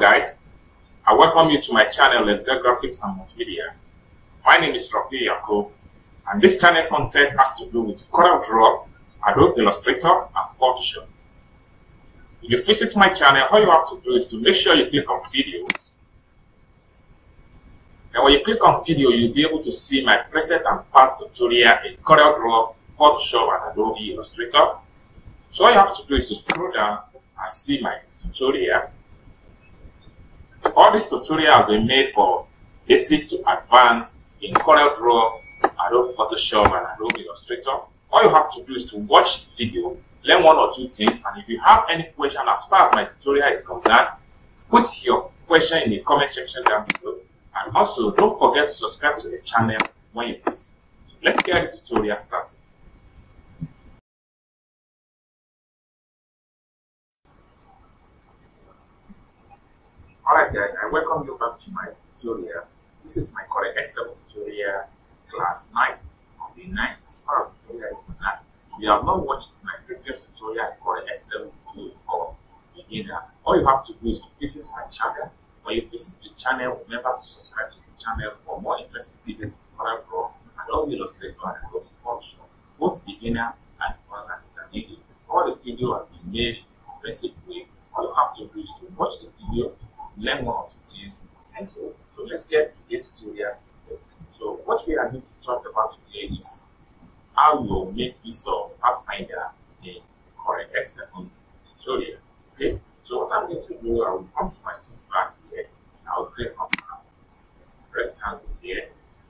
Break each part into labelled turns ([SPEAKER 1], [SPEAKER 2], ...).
[SPEAKER 1] guys. I welcome you to my channel, Excel Graphics and Multimedia. My name is Rafi Yako, and this channel content has to do with CorelDRAW, Adobe Illustrator, and Photoshop. If you visit my channel, all you have to do is to make sure you click on videos. And when you click on video, you'll be able to see my present and past tutorial in CorelDRAW, Photoshop, and Adobe Illustrator. So all you have to do is to scroll down and see my tutorial. All these tutorials been made for basic to advanced in CorelDRAW, Adobe Photoshop, and Adobe Illustrator. All you have to do is to watch the video, learn one or two things, and if you have any question as far as my tutorial is concerned, put your question in the comment section down below. And also, don't forget to subscribe to the channel when you visit. So let's get the tutorial started. Alright guys, I welcome you back to my tutorial. This is my Corel X7 tutorial class 9 on the 9 as far as tutorial is concerned. If you have not watched my previous tutorial Corel X7 tool for beginner, uh, all you have to do is to visit my channel. When you visit the channel, remember to subscribe to the channel for more interesting videos Pro and all Illustrator and Adobe Photoshop, both beginner and advanced intermediate. All the video has been made in a basic way. All you have to do is to watch the video learn one or two things. Thank you. So let's get to the tutorial started. So what we are going to talk about today is how you make use of Pathfinder in Corel X7 tutorial. Okay. So what I'm going to do, I will come to my toolbar here. I will click on the rectangle here.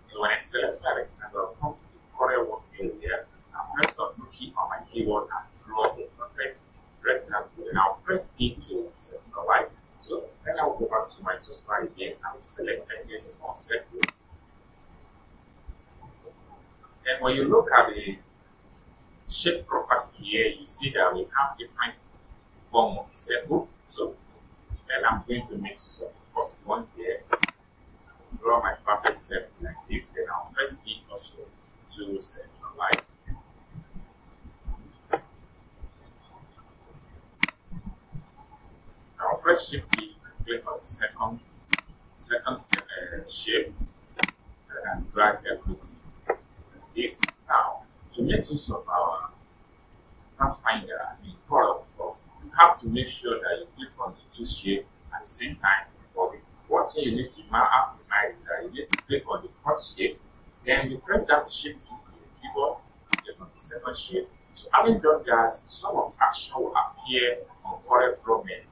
[SPEAKER 1] So when I select my rectangle, I'll come to the Corel work area. I'll press Ctrl key on my keyboard and draw a perfect rectangle. Then I'll press P to centralize so then I'll go back to my toolbar again. I'll select ellipse or circle. Then when you look at the shape property here, you see that we have different form of circle. So I'm going to make some first one here. Draw my perfect circle like this. Then I'll press B also to centralize. I'll press Shift and click on the second second uh, shape so and drag everything this now. To make use of our Pathfinder in Corel you have to make sure that you click on the two shape at the same time. But what you need to have in mind is that you need to click on the first shape then you press that shift key on the keyboard on the second shape. So having done that some of the action will appear on Corel Draw menu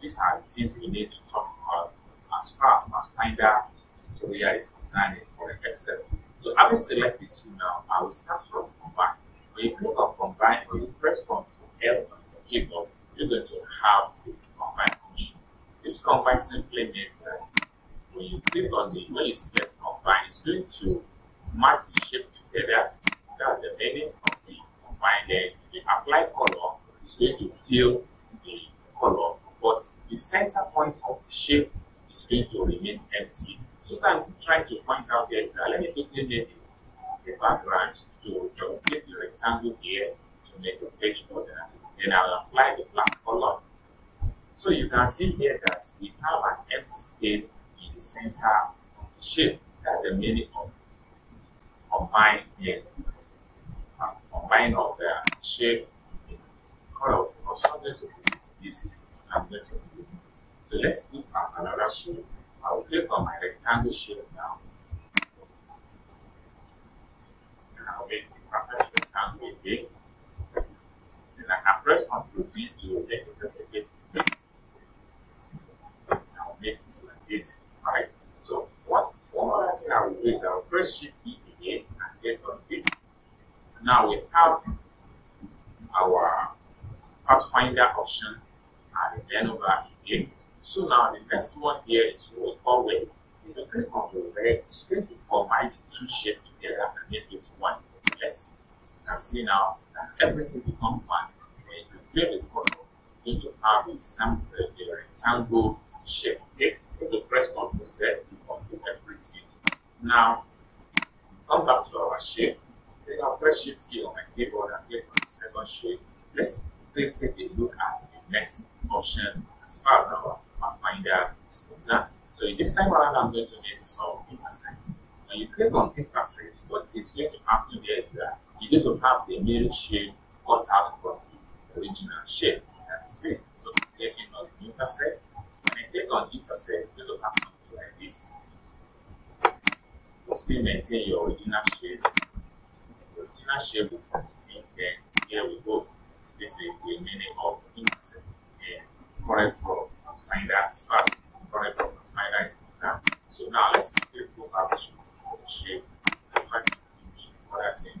[SPEAKER 1] these are the things we need to talk about as far as Pathfinder tutorial is concerned for Excel. So having selected two now, I will start from combine. When you click on combine or you press Ctrl L on the keyboard, you're going to have the combine function. This combine simply means that when you click on the when you select combine, it's going to match the shape together. That's the meaning of the combine. Then if you apply color, it's going to fill the color but the center point of the shape is going to remain empty. So I'm trying to point out here is that let me quickly make the background to complete the rectangle here to make a page border. Then I'll apply the black color. So you can see here that we have an empty space in the center of the shape. That's the meaning of combine here. Uh, combine of the shape in color. I'm going to this I'm going to remove it. So let's look at another shape. I will click on my rectangle shape now. And I'll make the perfect rectangle again. Then I can press Ctrl D to make it replicate this. I'll make it like this. Right? So what one other thing I will do is I will press Shift E again and get on this. Now we have our Pathfinder option and then over again. So now the next one here is what we call weld. Click on the weld, going to combine the two shapes together and make it one less. You can see now that everything becomes one. When you fill the color, you're to have a sample, a rectangle shape. Okay? You to press Ctrl Z to complete everything. Now, come back to our shape. Then I'll press Shift key on my keyboard and click on the second shape. Let's take a look at the next option as far as our Pathfinder exam. So this time around, I'm going to make some intersect. When you click on intersect, what is going to happen here is that you're going to have the mirror shape cut out from the original shape. That's it. So clicking on intersect. When I click on intersect, you're going to have something like this. You still maintain your original shape. The original shape will continue. Then here we go. This is the meaning of intersect. Correct draw. Find that as fast. Correct draw. Find is concerned. So now let's go back to shape. To shape for that thing.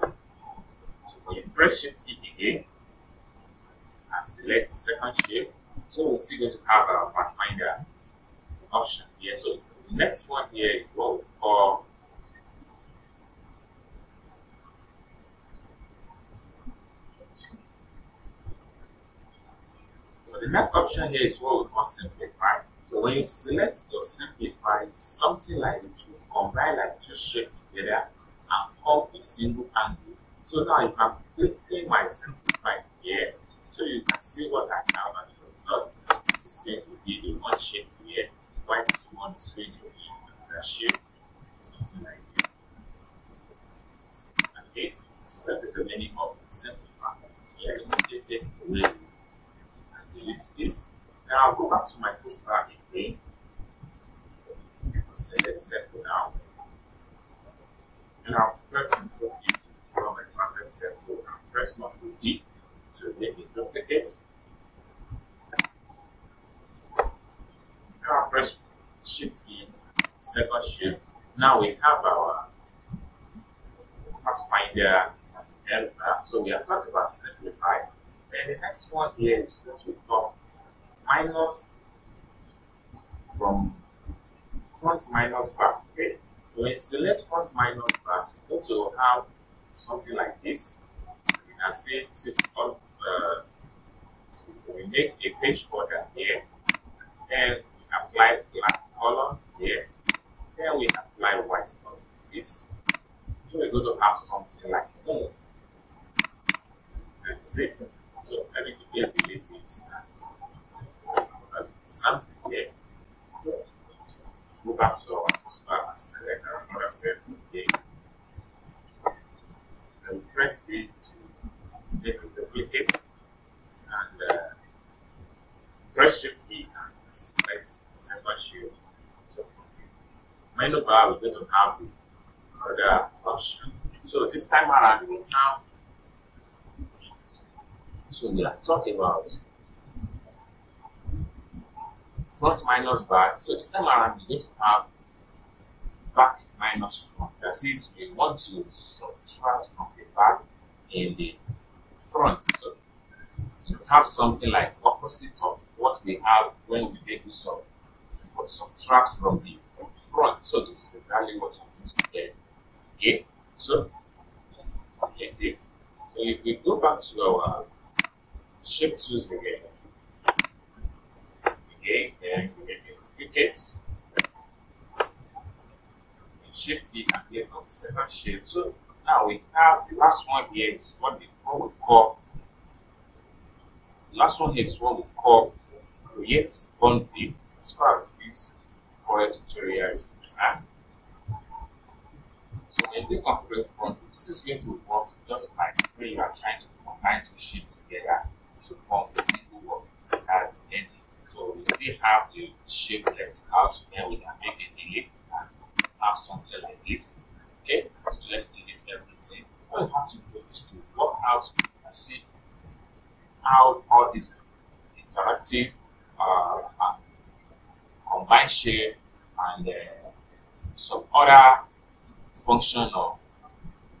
[SPEAKER 1] So when you press shift key again, and select the second shape, so we're still going to have our pathfinder option here. So the next one here is what we call So the next option here is what we call simplify. When you select your simplify, something like it will combine like two shapes together and form a single angle. So now if I'm clicking my simplify here, so you can see what I have as a result. This is going to be the one shape here, while this one is going to be another shape, something like this. Something like this. So that is the meaning of simplify. So let me take away and delete this. Now I'll go back to my toolbar again. Select circle now. And I'll press Ctrl E to draw my perfect circle and press Ctrl D to make it duplicate. Now I'll press Shift E, second shift. Now we have our Pathfinder helper. So we have talked about simplify. And the next one here is what we call minus from front minus back. Okay. So when you select front minus back, you're going to have something like this. You can see this is all uh, we make a page border here. We apply black color here. Then we apply white color to this. So we're going to have something like that. That's it. So let me delete it So go back to our and select another sample here. Then press B to make a duplicate and uh, press Shift E and select the second shield. So menu bar we're going to have the other option. So this time around we have so we are talking about front minus back. So this time around, we're going to have back minus front. That is, we want to subtract from the back in the front. So you have something like opposite of what we have when we make use of subtract from the front. So this is exactly what you're going to get. Okay, so let's get it. So if we go back to our shape tools again, then we get the. Shift key and click on the second shape. So now we have the last one here is what we, what we call the last one here is what we call create boundary as far as this current tutorial is concerned. So when you on create boundary, this is going to work just like when you are trying to combine two shapes together to form a single work as ending. So we still have the shape left out, then we can make a delete and have something like this. Okay, so let's delete everything. What you have to do is to work out and see how all this interactive uh, combined and uh, some other function of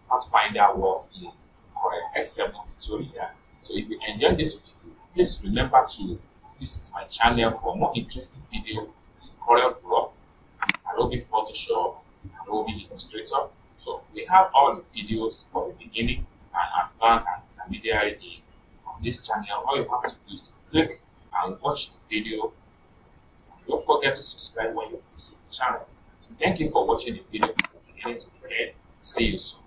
[SPEAKER 1] Pathfinder works in Corel X7 tutorial. So if you enjoyed this video, please remember to visit my channel for more interesting video in Corel Draw, Adobe Photoshop, Adobe Illustrator. So we have all the videos for the beginning and advanced and intermediate in on this channel. All you have to do is to click and watch the video. Don't forget to subscribe when you visit the channel. Thank you for watching the video from beginning to end. See you soon.